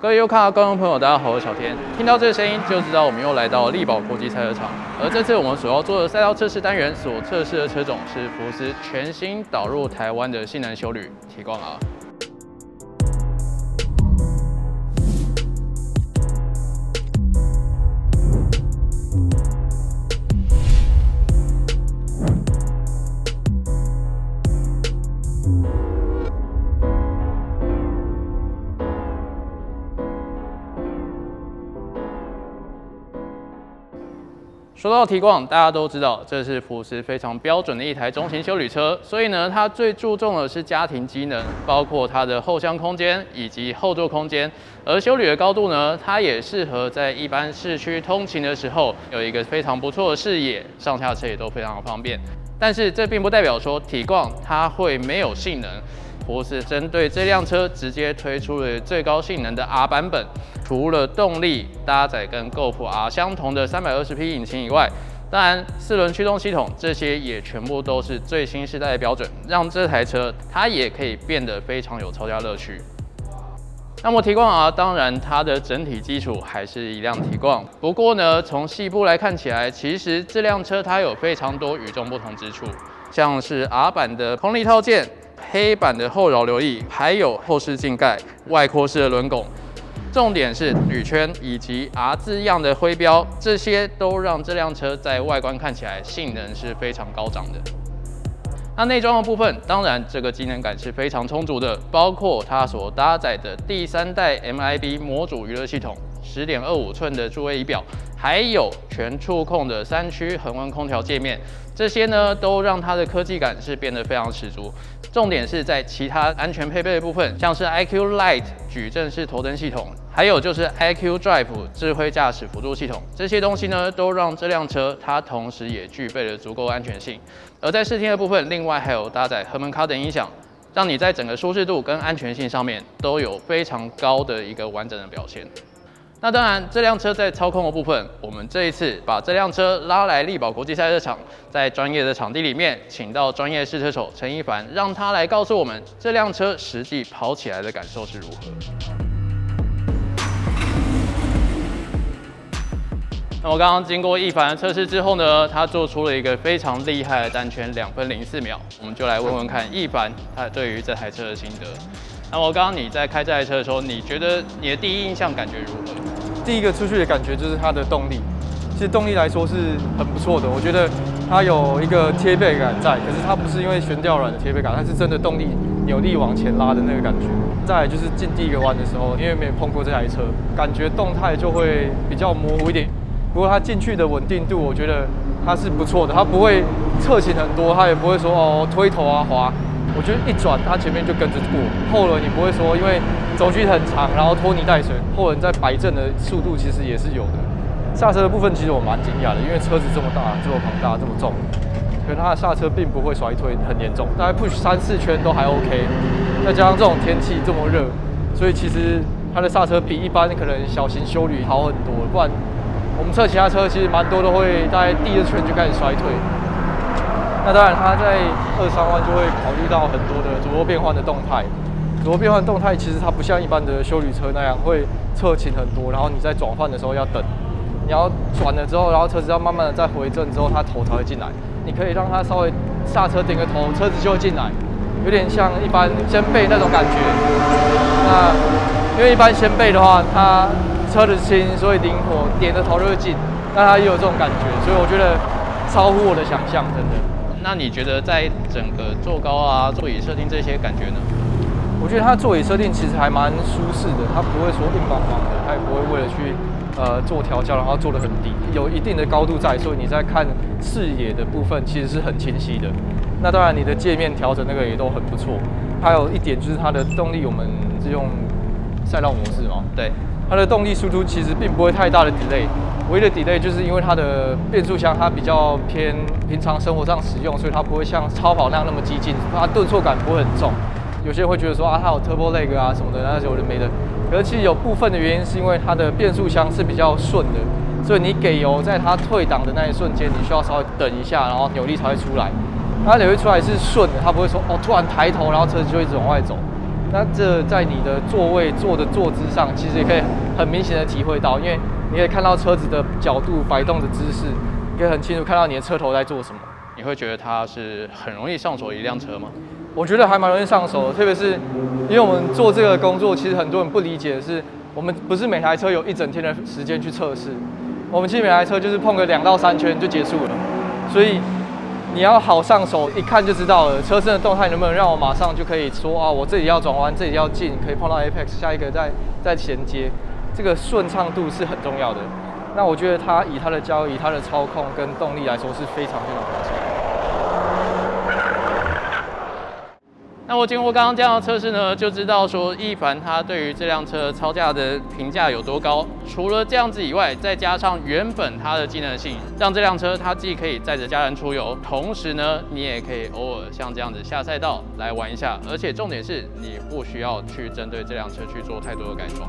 各位优卡观众朋友，大家好，我是小天。听到这个声音，就知道我们又来到力宝国际赛车场。而这次我们所要做的赛道测试单元，所测试的车种是福斯全新导入台湾的性能修旅提光 R。说到提光，大家都知道这是普斯非常标准的一台中型修旅车，所以呢，它最注重的是家庭机能，包括它的后箱空间以及后座空间。而修旅的高度呢，它也适合在一般市区通勤的时候有一个非常不错的视野，上下车也都非常的方便。但是这并不代表说体光它会没有性能。福斯针对这辆车直接推出了最高性能的 R 版本，除了动力搭载跟 Golf R 相同的三百二十匹引擎以外，当然四轮驱动系统这些也全部都是最新时代的标准，让这台车它也可以变得非常有操驾乐趣。那么提光 R 当然它的整体基础还是一辆提光，不过呢从细部来看起来，其实这辆车它有非常多与众不同之处，像是 R 版的空力套件。黑板的后扰流翼，还有后视镜盖、外扩式的轮拱，重点是铝圈以及 R 字样的徽标，这些都让这辆车在外观看起来性能是非常高涨的。那内装的部分，当然这个机能感是非常充足的，包括它所搭载的第三代 MIB 模组娱乐系统，十点二五寸的数位仪表，还有全触控的三区恒温空调界面，这些呢都让它的科技感是变得非常十足。重点是在其他安全配备的部分，像是 iQ Light 矩阵式头灯系统，还有就是 iQ Drive 智慧驾驶辅助系统，这些东西呢，都让这辆车它同时也具备了足够安全性。而在视听的部分，另外还有搭载 Harman Kardon 音响，让你在整个舒适度跟安全性上面都有非常高的一个完整的表现。那当然，这辆车在操控的部分，我们这一次把这辆车拉来力宝国际赛车场，在专业的场地里面，请到专业试车手陈一凡，让他来告诉我们这辆车实际跑起来的感受是如何。那我刚刚经过一凡的测试之后呢，他做出了一个非常厉害的单圈，两分零四秒，我们就来问问看一凡他对于这台车的心得。那我刚刚你在开这台车的时候，你觉得你的第一印象感觉如何？第一个出去的感觉就是它的动力，其实动力来说是很不错的。我觉得它有一个贴背感在，可是它不是因为悬吊软的贴背感，它是真的动力扭力往前拉的那个感觉。再来就是进第一个弯的时候，因为没有碰过这台车，感觉动态就会比较模糊一点。不过它进去的稳定度，我觉得它是不错的，它不会侧倾很多，它也不会说哦推头啊滑。我觉得一转，它前面就跟着过。后轮你不会说，因为轴距很长，然后拖泥带水，后轮在摆正的速度其实也是有的。刹车的部分其实我蛮惊讶的，因为车子这么大、这么庞大、这么重，可能它的刹车并不会甩推很严重，大概 push 三四圈都还 OK。再加上这种天气这么热，所以其实它的刹车比一般可能小型修旅好很多。不然我们测其他车其实蛮多都会在第二圈就开始衰退。那当然，它在二三万就会考虑到很多的左右变换的动态。左右变换动态其实它不像一般的修理车那样会侧倾很多，然后你在转换的时候要等，你要转了之后，然后车子要慢慢的再回正之后，它头才会进来。你可以让它稍微刹车点个头，车子就会进来，有点像一般掀背那种感觉。那因为一般掀背的话，它车子轻，所以灵活，点的头就会进。那它也有这种感觉，所以我觉得超乎我的想象，真的。那你觉得在整个坐高啊、座椅设定这些感觉呢？我觉得它座椅设定其实还蛮舒适的，它不会说硬邦邦的，它也不会为了去呃做调教，然后做的很低，有一定的高度在，所以你在看视野的部分其实是很清晰的。那当然你的界面调整那个也都很不错。还有一点就是它的动力，我们是用赛道模式嘛？对。它的动力输出其实并不会太大的 delay，唯一的 delay 就是因为它的变速箱它比较偏平常生活上使用，所以它不会像超跑那样那么激进，它顿挫感不会很重。有些人会觉得说啊，它有 turbo lag 啊什么的，那些有的没的。可是其实有部分的原因是因为它的变速箱是比较顺的，所以你给油在它退档的那一瞬间，你需要稍微等一下，然后扭力才会出来。它扭力出来是顺的，它不会说哦突然抬头，然后车子就一直往外走。那这在你的座位坐的坐姿上，其实也可以很明显的体会到，因为你可以看到车子的角度摆动的姿势，可以很清楚看到你的车头在做什么。你会觉得它是很容易上手一辆车吗？我觉得还蛮容易上手的，特别是因为我们做这个工作，其实很多人不理解的是，我们不是每台车有一整天的时间去测试，我们其实每台车就是碰个两到三圈就结束了，所以你要好上手，一看就知道了车身的动态能不能让我马上就可以说啊，我这里要转弯，这里要进，可以碰到 apex，下一个再再衔接，这个顺畅度是很重要的。那我觉得它以它的交易、它的操控跟动力来说是非常非常不错。那我经过刚刚这样的测试呢，就知道说一凡他对于这辆车超价的评价有多高。除了这样子以外，再加上原本它的机能性，让这辆车它既可以载着家人出游，同时呢，你也可以偶尔像这样子下赛道来玩一下。而且重点是你不需要去针对这辆车去做太多的改装。